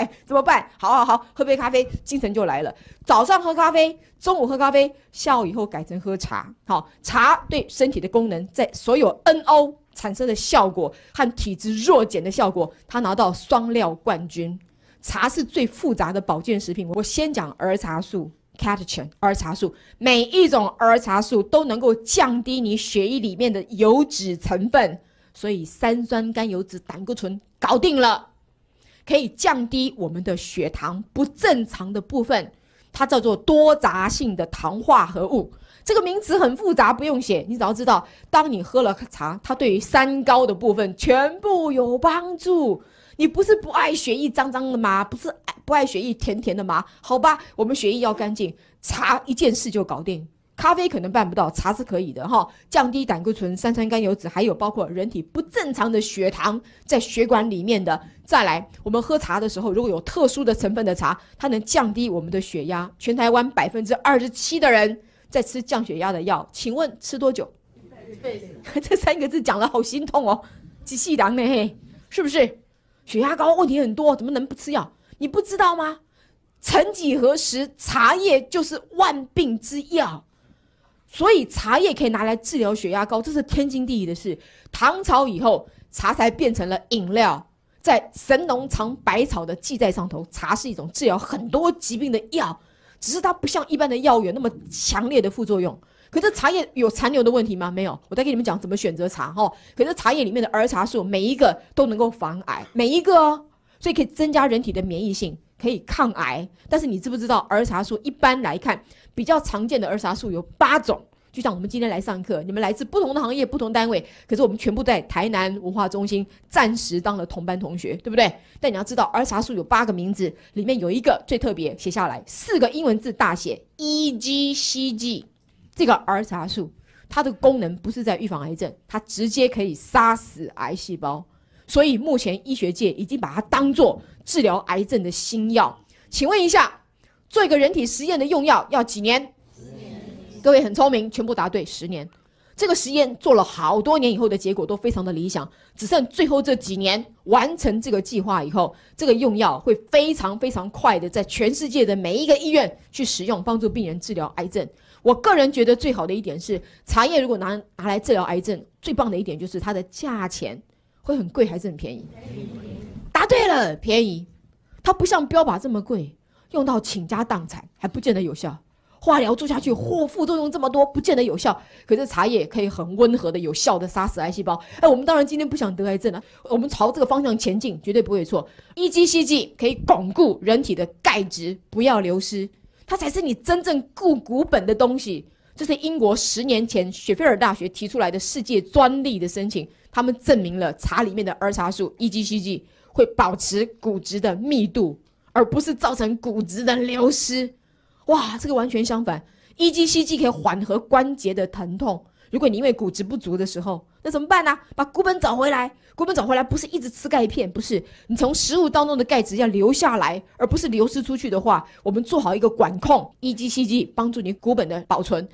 来，怎么办？好好好，喝杯咖啡，精神就来了。早上喝咖啡，中午喝咖啡，下午以后改成喝茶。好，茶对身体的功能，在所有 NO 产生的效果和体质弱碱的效果，它拿到双料冠军。茶是最复杂的保健食品。我先讲儿茶素 （catechin），儿茶素，每一种儿茶素都能够降低你血液里面的油脂成分，所以三酸甘油脂胆固醇搞定了，可以降低我们的血糖不正常的部分，它叫做多杂性的糖化合物。这个名词很复杂，不用写，你只要知道，当你喝了茶，它对于三高的部分全部有帮助。你不是不爱血液脏脏的吗？不是爱不爱血液甜甜的吗？好吧，我们血液要干净，茶一件事就搞定。咖啡可能办不到，茶是可以的哈。降低胆固醇、三酸甘油脂，还有包括人体不正常的血糖在血管里面的。再来，我们喝茶的时候，如果有特殊的成分的茶，它能降低我们的血压。全台湾百分之二十七的人在吃降血压的药，请问吃多久？这三个字讲了好心痛哦，几细囊呢？嘿，是不是？血压高问题很多，怎么能不吃药？你不知道吗？曾几何时，茶叶就是万病之药，所以茶叶可以拿来治疗血压高，这是天经地义的事。唐朝以后，茶才变成了饮料，在神农尝百草的记载上头，茶是一种治疗很多疾病的药，只是它不像一般的药有那么强烈的副作用。可是茶叶有残留的问题吗？没有，我再给你们讲怎么选择茶哈。可是茶叶里面的儿茶素每一个都能够防癌，每一个哦，所以可以增加人体的免疫性，可以抗癌。但是你知不知道儿茶素一般来看比较常见的儿茶素有八种？就像我们今天来上课，你们来自不同的行业、不同单位，可是我们全部在台南文化中心暂时当了同班同学，对不对？但你要知道儿茶素有八个名字，里面有一个最特别，写下来四个英文字大写 E G C G。这个儿茶素，它的功能不是在预防癌症，它直接可以杀死癌细胞，所以目前医学界已经把它当做治疗癌症的新药。请问一下，做一个人体实验的用药要几年？十年。各位很聪明，全部答对，十年。这个实验做了好多年以后的结果都非常的理想，只剩最后这几年完成这个计划以后，这个用药会非常非常快的在全世界的每一个医院去使用，帮助病人治疗癌症。我个人觉得最好的一点是，茶叶如果拿拿来治疗癌症，最棒的一点就是它的价钱会很贵还是很便宜？答对了，便宜。它不像标靶这么贵，用到倾家荡产还不见得有效。化疗做下去，或副作用这么多，不见得有效。可是茶叶可以很温和的、有效的杀死癌细胞。哎，我们当然今天不想得癌症了，我们朝这个方向前进，绝对不会错。一剂 C G 可以巩固人体的钙质，不要流失。它才是你真正固骨本的东西。这是英国十年前雪菲尔大学提出来的世界专利的申请，他们证明了茶里面的儿茶素 EGCG 会保持骨质的密度，而不是造成骨质的流失。哇，这个完全相反，EGCG 可以缓和关节的疼痛。如果你因为骨质不足的时候，那怎么办呢？把骨本找回来。骨本找回来不是一直吃钙片，不是你从食物当中的钙质要留下来，而不是流失出去的话，我们做好一个管控，EGCG 帮助你骨本的保存。